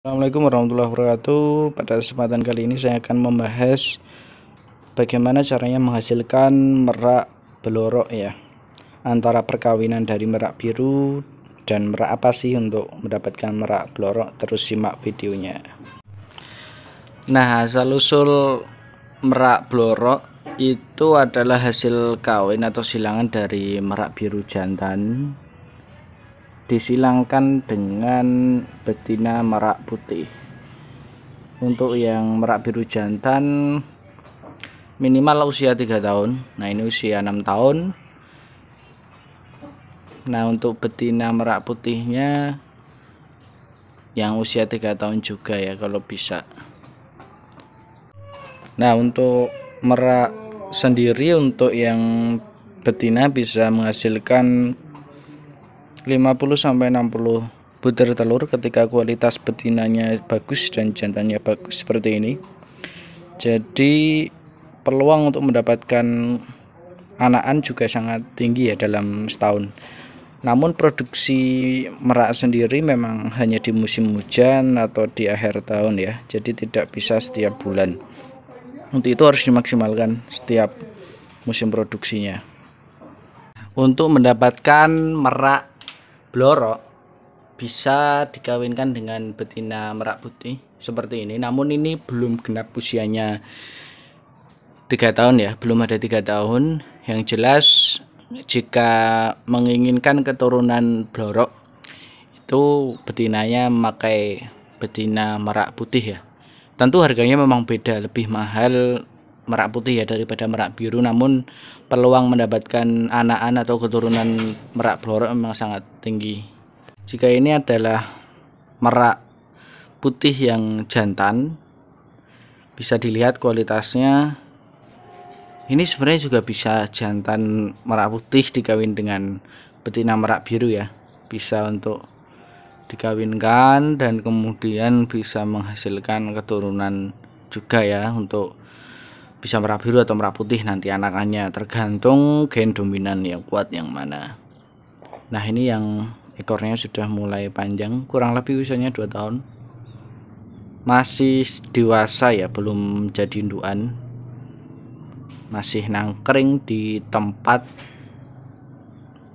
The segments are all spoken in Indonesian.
Assalamualaikum warahmatullahi wabarakatuh. Pada kesempatan kali ini saya akan membahas bagaimana caranya menghasilkan merak belorok ya. Antara perkawinan dari merak biru dan merak apa sih untuk mendapatkan merak belorok? Terus simak videonya. Nah, asal usul merak belorok itu adalah hasil kawin atau silangan dari merak biru jantan disilangkan dengan betina merak putih. Untuk yang merak biru jantan minimal usia 3 tahun. Nah ini usia 6 tahun. Nah untuk betina merak putihnya yang usia 3 tahun juga ya kalau bisa. Nah untuk merak sendiri untuk yang betina bisa menghasilkan 50 sampai 60 butir telur ketika kualitas betinanya bagus dan jantannya bagus seperti ini. Jadi peluang untuk mendapatkan anakan juga sangat tinggi ya dalam setahun. Namun produksi merak sendiri memang hanya di musim hujan atau di akhir tahun ya. Jadi tidak bisa setiap bulan. Untuk itu harus dimaksimalkan setiap musim produksinya. Untuk mendapatkan merak blorok bisa dikawinkan dengan betina merak putih seperti ini. Namun ini belum genap usianya tiga tahun ya belum ada tiga tahun. Yang jelas jika menginginkan keturunan blorok itu betinanya memakai betina merak putih ya. Tentu harganya memang beda lebih mahal merak putih ya daripada merak biru. Namun peluang mendapatkan anakan atau keturunan merak blorok memang sangat tinggi. Jika ini adalah merak putih yang jantan bisa dilihat kualitasnya. Ini sebenarnya juga bisa jantan merak putih dikawin dengan betina merak biru ya. Bisa untuk dikawinkan dan kemudian bisa menghasilkan keturunan juga ya untuk bisa merah biru atau merah putih nanti anakannya tergantung gen dominan yang kuat yang mana. Nah ini yang ekornya sudah mulai panjang kurang lebih usianya 2 tahun. Masih dewasa ya belum jadi induan masih nangkring di tempat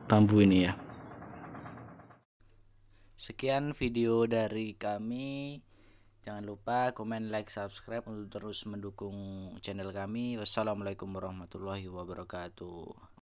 bambu ini ya. Sekian video dari kami Jangan lupa komen, like, subscribe untuk terus mendukung channel kami. Wassalamualaikum warahmatullahi wabarakatuh.